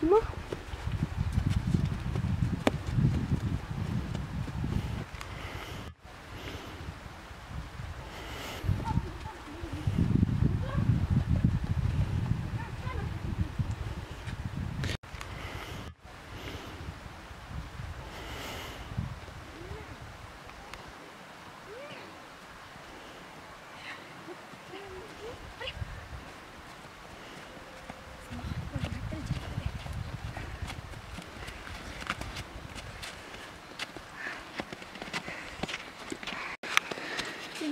什么？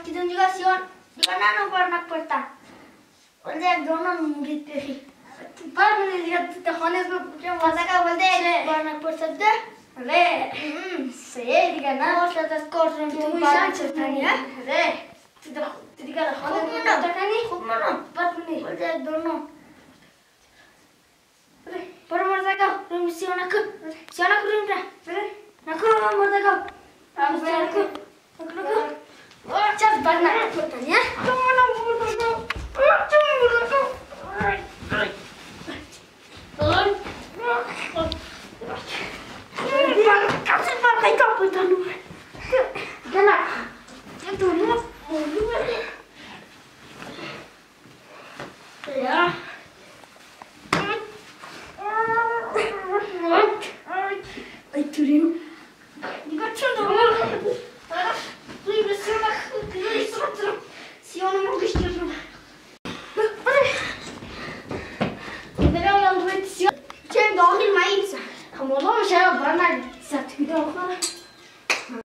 Kita juga sion, di mana no barnak puerta. बोलते हैं दोनों पे ही पर मैंने तो होने से क्या मज़ा का बोलते हैं barnak puerta दे अरे सही दिखा ना और शायद स्कोर से तुम puerta नहीं है अरे tidak tidak ada होने में ना तक नहीं खूब मनो पर मैंने बोलते हैं दोनों पर मज़ा का रूम sion aku sion aku रूम dah अरे aku मज़ा का रूम sion aku aku pan na puta, nie? Yeah. I told him, you got to know 小花